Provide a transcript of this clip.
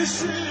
This is.